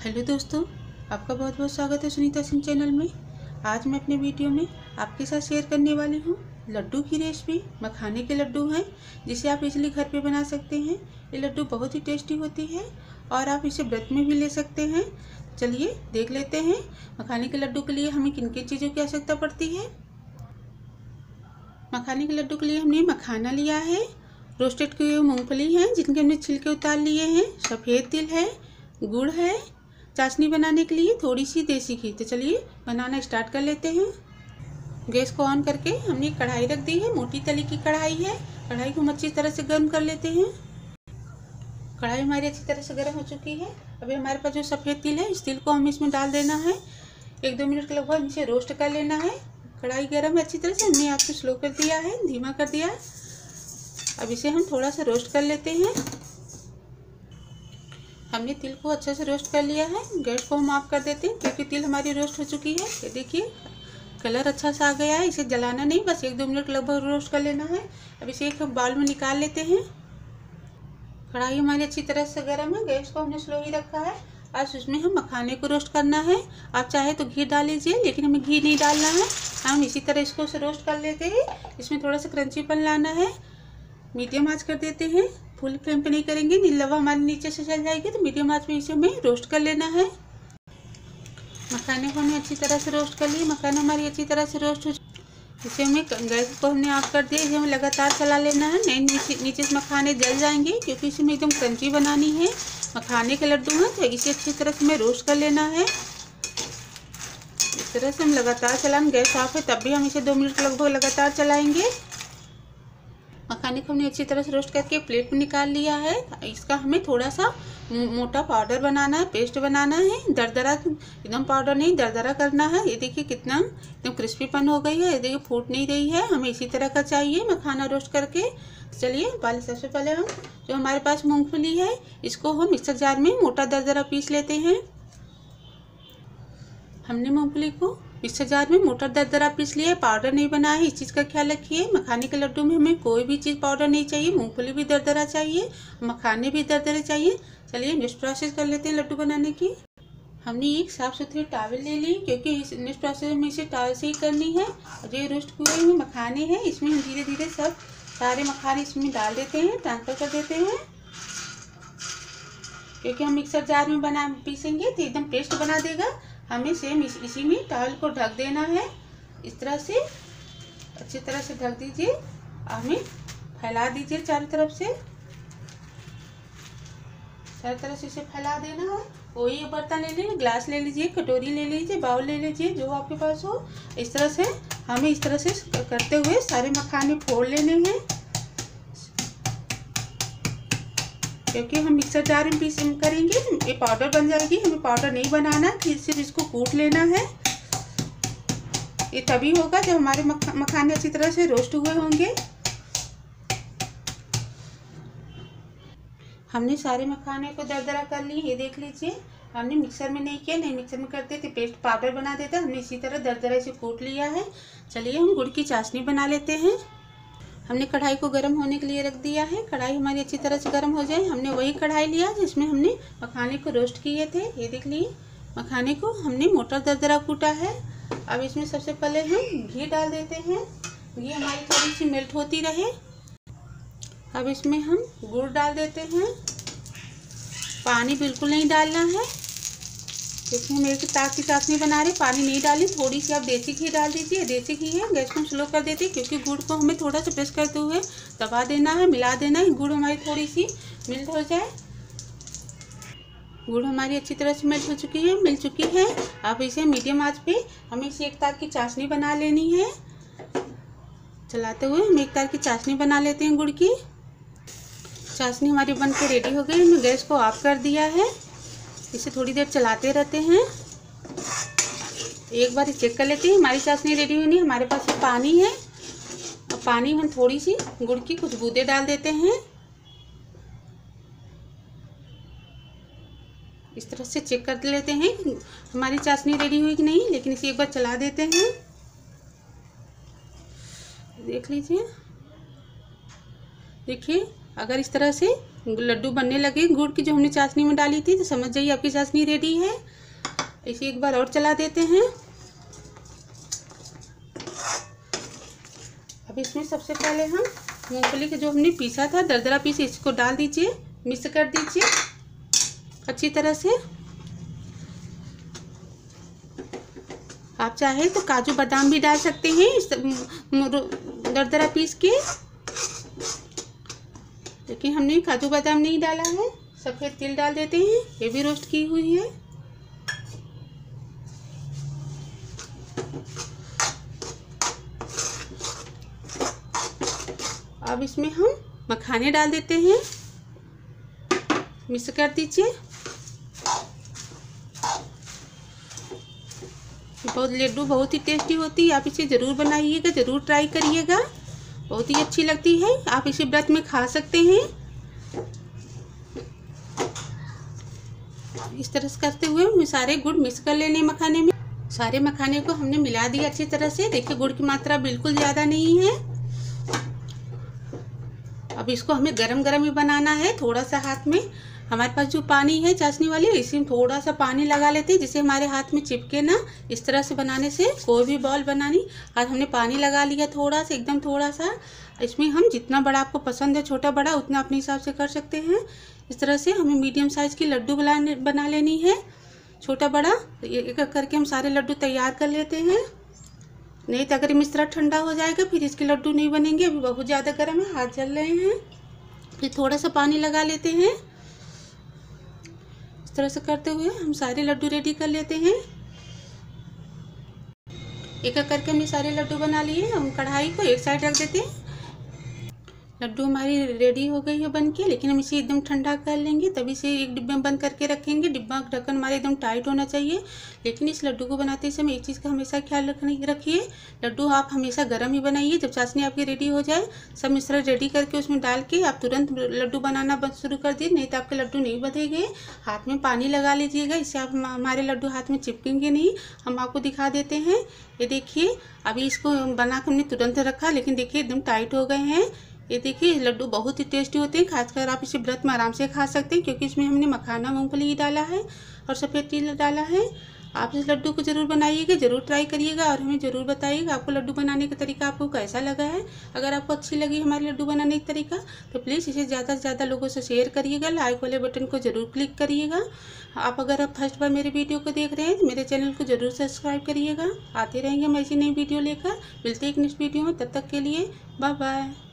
Hello दोस्तों, आपका बहुत बहुत स्वागत है सुनीता सिंह चैनल में। आज मैं अपने वीडियो में आपके साथ शेयर करने वाली हूँ लड्डू की रेसिपी। मखाने के लड्डू हैं, जिसे आप इजली घर पे बना सकते हैं। ये लड्डू बहुत ही टेस्टी होती है और आप इसे व्रत में भी ले सकते हैं। चलिए देख लेते हैं, मखाने के लड्डू के लिए हमें किन किन चीज़ों की आवश्यकता पड़ती है। मखाने के लड्डू के लिए हमने मखाना लिया है, रोस्टेड की हुई मूँगफली हैं जिनके हमने छिलके उतार लिए हैं। सफ़ेद तिल है, गुड़ है चाशनी बनाने के लिए थोड़ी सी देसी घी। तो चलिए, बनाना स्टार्ट कर लेते हैं। गैस को ऑन करके हमने कढ़ाई रख दी है। मोटी तली की कढ़ाई है। कढ़ाई को हम अच्छी तरह से गर्म कर लेते हैं। कढ़ाई हमारी अच्छी तरह से गर्म हो चुकी है। अभी हमारे पास जो सफ़ेद तिल है, इस तिल को हमें इसमें डाल देना है। एक दो मिनट के लगभग इसे रोस्ट कर लेना है। कढ़ाई गर्म है अच्छी तरह से। हमने आपको स्लो कर दिया है, धीमा कर दिया। अब इसे हम थोड़ा सा रोस्ट कर लेते हैं। हमने तिल को अच्छे से रोस्ट कर लिया है। गैस को हम ऑफ़ कर देते हैं, क्योंकि तिल हमारी रोस्ट हो चुकी है। ये देखिए कलर अच्छा सा आ गया है। इसे जलाना नहीं, बस एक दो मिनट लगभग रोस्ट कर लेना है। अब इसे एक बाउल में निकाल लेते हैं। कढ़ाई हमारी अच्छी तरह से गर्म है। गैस को हमने स्लो ही रखा है। आज उसमें हम मखाने को रोस्ट करना है। आप चाहे तो घी डाल लीजिए, लेकिन हमें घी नहीं डालना है। हम इसी तरह इसको रोस्ट कर लेते हैं। इसमें थोड़ा सा क्रंचीपन लाना है। मीडियम आँच कर देते हैं। फुल फ्लेम पे नहीं करेंगे नहीं लवा हमारे नीचे से चल जाएगी तो मीडियम आँच में इसे हमें रोस्ट कर लेना है। मखाने को हमने अच्छी तरह से रोस्ट कर लिए, मखाने हमारी अच्छी तरह से रोस्ट हो इसे हमें गैस को हमने ऑफ़ कर दिया, इसे हमें लगातार चला लेना है। नहीं नीचे नीचे से मखाने जल जाएँगे, क्योंकि इसे हमें एकदम क्रंची बनानी है। मखाने के लड्डू हैं तो इसे अच्छी तरह से हमें रोस्ट कर लेना है। इस तरह से हम लगातार चलाएँ गैस ऑफ़ है, तब भी हम इसे दो मिनट लगभग लगातार चलाएँगे। मखाने को हमने अच्छी तरह से रोस्ट करके प्लेट में निकाल लिया है। इसका हमें थोड़ा सा मोटा पाउडर बनाना है पेस्ट बनाना है। दरदरा एकदम पाउडर नहीं, दरदरा करना है। ये देखिए कितना एकदम क्रिस्पीपन हो गई है। ये देखिए फूट नहीं रही है। हमें इसी तरह का चाहिए मखाना रोस्ट करके। चलिए, पहले सबसे पहले हम जो हमारे पास मूंगफली है, इसको हम मिक्सर जार में मोटा दरदरा पीस लेते हैं। हमने मूंगफली को मिक्सर जार में मोटा दरदरा पीस लिया पाउडर नहीं बना है, इस चीज़ का ख्याल रखिए। मखाने के लड्डू में हमें कोई भी चीज़ पाउडर नहीं चाहिए, मूंगफली भी दरदरा चाहिए, मखाने भी दरदरे चाहिए। चलिए नेक्स्ट प्रोसेस कर लेते हैं लड्डू बनाने की। हमने एक साफ़ सुथरी टावल ले ली, क्योंकि इस नेक्स्ट प्रोसेस में इसे टावल से ही करनी है। और जो रोस्ट हुए हुए मखाने हैं, इसमें हम धीरे धीरे सब सारे मखाने इसमें डाल देते हैं ट्रांसफ़र कर देते हैं। क्योंकि हम मिक्सर जार में बना, पीसेंगे तो एकदम पेस्ट बना देगा। हमें सेम इस, इसी में टॉवल को ढक देना है। इस तरह से अच्छी तरह से ढक दीजिए। हमें फैला दीजिए चारों तरफ़ से। चारों तरफ़ से इसे फैला देना है। कोई बर्तन ले लीजिए ग्लास ले लीजिए कटोरी ले लीजिए बाउल ले लीजिए जो आपके पास हो। इस तरह से हमें इस तरह से करते हुए सारे मखाने फोड़ लेने हैं। क्योंकि हम मिक्सर जार में पीस करेंगे, ये पाउडर बन जाएगी, हमें पाउडर नहीं बनाना फिर सिर्फ़ इसको कूट लेना है। ये तभी होगा जब हमारे मखाने अच्छी तरह से रोस्ट हुए होंगे। हमने सारे मखाने को दरदरा कर लिए, ये देख लीजिए। हमने मिक्सर में नहीं किया, नहीं मिक्सर में करते थे, पेस्ट पाउडर बना देते, हमने इसी तरह दरदरा से कूट लिया है। चलिए हम गुड़ की चाशनी बना लेते हैं। हमने कढ़ाई को गर्म होने के लिए रख दिया है। कढ़ाई हमारी अच्छी तरह से गर्म हो जाए। हमने वही कढ़ाई लिया जिसमें हमने मखाने को रोस्ट किए थे। ये देख लिए। मखाने को हमने मोटा दरदरा कूटा है। अब इसमें सबसे पहले हम घी डाल देते हैं। घी हमारी थोड़ी सी मेल्ट होती रहे। अब इसमें हम गुड़ डाल देते हैं। पानी बिल्कुल नहीं डालना है। क्योंकि हम एक ताक की चाशनी बना रहे, पानी नहीं डाली, थोड़ी सी आप देसी घी डाल दीजिए। देसी घी है, गैस को हम स्लो कर देते, क्योंकि गुड़ को हमें थोड़ा सा प्रेस करते हुए दबा देना है, मिला देना है। गुड़ हमारी थोड़ी सी मिल्ट हो जाए। गुड़ हमारी अच्छी तरह से मिल्ट हो चुकी है, मिल चुकी है। अब इसे मीडियम आँच पे, हमें इसे एक तार की चाशनी बना लेनी है। चलाते हुए हम एक तार की चाशनी बना लेते हैं गुड़ की। चाशनी हमारी बन के रेडी हो गई, हमने गैस को ऑफ़ कर दिया है। इसे थोड़ी देर चलाते रहते हैं। एक बार चेक कर लेते हैं। हमारी चाशनी रेडी हुई, नहीं, हमारे पास पानी है। और पानी हम थोड़ी सी गुड़ की कुछ बूंदे डाल देते हैं। इस तरह से चेक कर लेते हैं। हमारी चाशनी रेडी हुई कि नहीं, लेकिन इसे एक बार चला देते हैं। देख लीजिए। देखिए, अगर इस तरह से लड्डू बनने लगे, गुड़ की जो हमने चाशनी में डाली थी तो समझ जाइए आपकी चाशनी रेडी है। इसे एक बार और चला देते हैं। अब इसमें सबसे पहले हम मूंगफली के जो हमने पीसा था, दरदरा पीस, इसको डाल दीजिए, मिक्स कर दीजिए, अच्छी तरह से। आप चाहे तो काजू बादाम भी डाल सकते हैं इस दरदरा पीस के। लेकिन हमने काजू बादाम नहीं डाला है, सफ़ेद तिल डाल देते हैं, ये भी रोस्ट की हुई है। अब इसमें हम मखाने डाल देते हैं। मिक्स कर दीजिए। बहुत लड्डू बहुत ही टेस्टी होती है, आप इसे ज़रूर बनाइएगा, ज़रूर ट्राई करिएगा। बहुत ही अच्छी लगती है। आप इसे व्रत में खा सकते हैं। इस तरह से करते हुए सारे गुड़ मिक्स कर लेने मखाने में। सारे मखाने को हमने मिला दिया अच्छी तरह से। देखिए, गुड़ की मात्रा बिल्कुल ज़्यादा नहीं है। अब इसको हमें गरम गरम ही बनाना है थोड़ा सा हाथ में। हमारे पास जो पानी है चाशनी वाली, इसी में थोड़ा सा पानी लगा लेते हैं जिससे हमारे हाथ में चिपके ना, इस तरह से बनाने से कोई भी बॉल बनानी आज हमने पानी लगा लिया थोड़ा सा एकदम थोड़ा सा इसमें हम जितना बड़ा आपको पसंद है छोटा बड़ा उतना अपने हिसाब से कर सकते हैं। इस तरह से हमें मीडियम साइज़ की लड्डू बनाने बना लेनी है छोटा बड़ा एक करके हम सारे लड्डू तैयार कर लेते हैं। नहीं तो अगर मिश्रा ठंडा हो जाएगा, फिर इसके लड्डू नहीं बनेंगे। अभी बहुत ज़्यादा गर्म है, हाथ जल रहे हैं। फिर थोड़ा सा पानी लगा लेते हैं। इस तरह से करते हुए हम सारे लड्डू रेडी कर लेते हैं। एक एक करके हमने सारे लड्डू बना लिए। हम कढ़ाई को एक साइड रख देते हैं। लड्डू हमारी रेडी हो गई है बन के, लेकिन हम इसे एकदम ठंडा कर लेंगे, तभी से एक डिब्बे में बंद करके रखेंगे। डिब्बा ढक्कन हमारे एकदम टाइट होना चाहिए, लेकिन इस लड्डू को बनाते समय एक चीज़ का हमेशा ख्याल रखने, रखिए। लड्डू आप हमेशा गर्म ही बनाइए, जब चाशनी आपकी रेडी हो जाए, सब मिश्रण रेडी करके उसमें डाल के आप तुरंत लड्डू बनाना शुरू कर दिए नहीं तो आपके लड्डू नहीं बधेंगे। हाथ में पानी लगा लीजिएगा, इससे आप हमारे लड्डू हाथ में चिपकेंगे नहीं। हम आपको दिखा देते हैं। ये देखिए, अभी इसको बना हमने तुरंत रखा, लेकिन देखिए, एकदम टाइट हो गए हैं। ये देखिए, लड्डू बहुत ही टेस्टी होते हैं, खासकर आप इसे व्रत में आराम से खा सकते हैं, क्योंकि इसमें हमने मखाना, मूंगफली डाला है और सफ़ेद तिल डाला है। आप इस लड्डू को ज़रूर बनाइएगा, ज़रूर ट्राई करिएगा और हमें ज़रूर बताइएगा आपको लड्डू बनाने का तरीका आपको कैसा लगा है। अगर आपको अच्छी लगी हमारे लड्डू बनाने का तरीका तो प्लीज़ इसे ज़्यादा से ज़्यादा लोगों से शेयर करिएगा लाइक वाले बटन को ज़रूर क्लिक करिएगा। आप अगर आप फ़र्स्ट बार मेरे वीडियो को देख रहे हैं तो मेरे चैनल को ज़रूर सब्सक्राइब करिएगा। आते रहेंगे हम ऐसी नई वीडियो लेकर। मिलते एक नेक्स्ट वीडियो में, तब तक के लिए बाय बाय